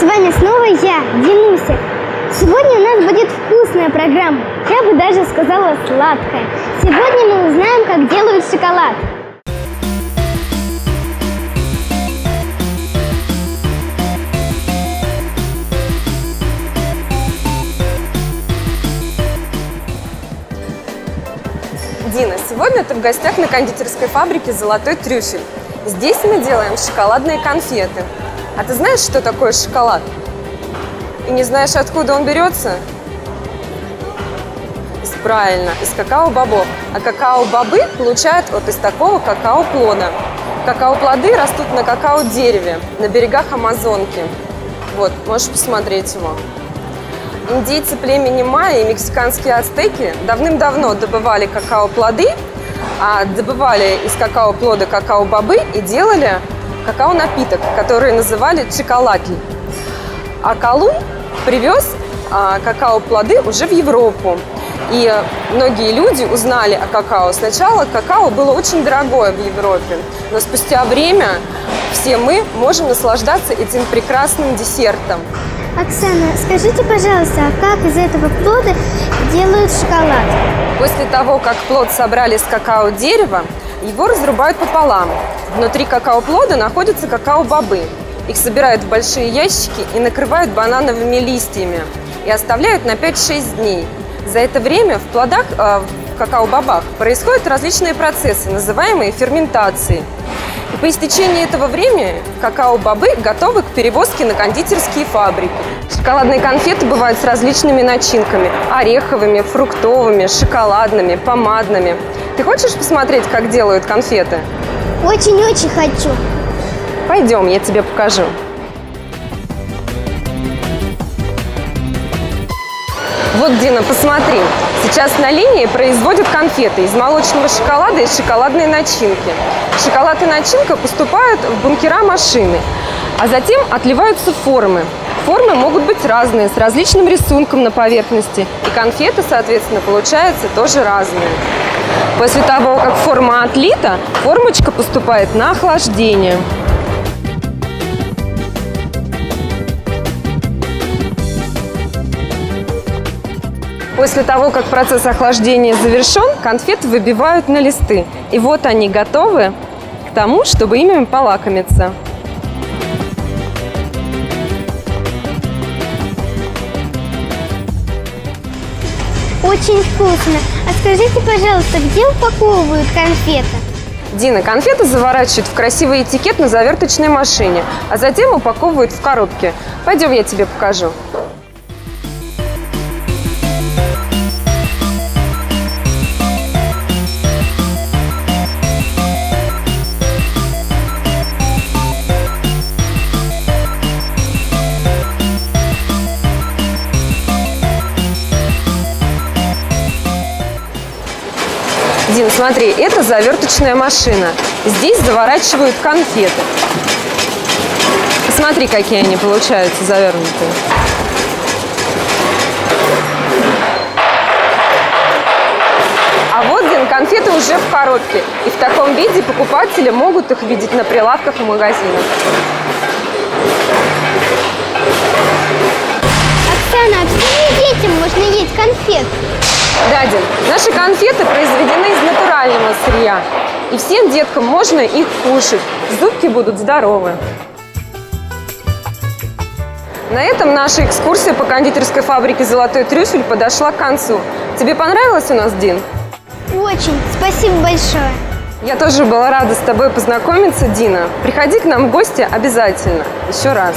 С вами снова я, Динуся. Сегодня у нас будет вкусная программа. Я бы даже сказала сладкая. Сегодня мы узнаем, как делают шоколад. Дина, сегодня ты в гостях на кондитерской фабрике «Золотой трюфель». Здесь мы делаем шоколадные конфеты. А ты знаешь, что такое шоколад? И не знаешь, откуда он берется? Из- Правильно, из какао-бобов. А какао-бобы получают вот из такого какао-плода. Какао-плоды растут на какао-дереве на берегах Амазонки. Вот, можешь посмотреть его. Индейцы племени майя и мексиканские ацтеки давным-давно добывали какао-плоды, а добывали из какао-плода какао-бобы и делали какао-напиток, который называли чоколатль. А Колумб привез а, какао-плоды уже в Европу. И многие люди узнали о какао. Сначала какао было очень дорогое в Европе, но спустя время все мы можем наслаждаться этим прекрасным десертом. Оксана, скажите, пожалуйста, а как из этого плода делают шоколад? После того, как плод собрали с какао-дерева, его разрубают пополам. Внутри какао-плода находятся какао-бобы. Их собирают в большие ящики и накрывают банановыми листьями и оставляют на 5-6 дней. За это время в плодах, э, в какао-бобах происходят различные процессы, называемые ферментацией. И по истечении этого времени какао-бобы готовы к перевозке на кондитерские фабрики. Шоколадные конфеты бывают с различными начинками – ореховыми, фруктовыми, шоколадными, помадными. Ты хочешь посмотреть, как делают конфеты? Очень-очень хочу. Пойдем, я тебе покажу. Вот, Дина, посмотри. Сейчас на линии производят конфеты из молочного шоколада и шоколадной начинки. Шоколад и начинка поступают в бункера машины, а затем отливаются формы. Формы могут быть разные, с различным рисунком на поверхности. И конфеты, соответственно, получаются тоже разные. После того, как форма отлита, формочка поступает на охлаждение. После того, как процесс охлаждения завершен, конфеты выбивают на листы. И вот они готовы к тому, чтобы ими полакомиться. Очень вкусно. А скажите, пожалуйста, где упаковывают конфеты? Дина, конфеты заворачивают в красивый этикет на заверточной машине, а затем упаковывают в коробки. Пойдем, я тебе покажу. Дин, смотри, это заверточная машина. Здесь заворачивают конфеты. Посмотри, какие они получаются завернутые. А вот, Дин, конфеты уже в коробке. И в таком виде покупатели могут их видеть на прилавках в магазинах. Детям можно есть конфет? Да, Дин, наши конфеты произведены из натурального сырья. И всем деткам можно их кушать. Зубки будут здоровы. На этом наша экскурсия по кондитерской фабрике «Золотой трюфель» подошла к концу. Тебе понравилось у нас, Дин? Очень. Спасибо большое. Я тоже была рада с тобой познакомиться, Дина. Приходи к нам в гости обязательно. Еще раз.